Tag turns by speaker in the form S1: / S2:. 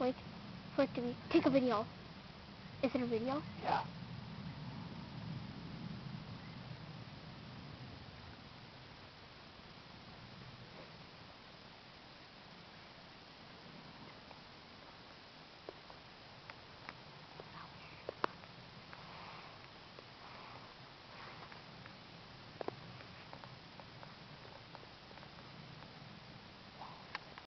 S1: Wait for it to be. Take a video. Is it a video?
S2: Yeah.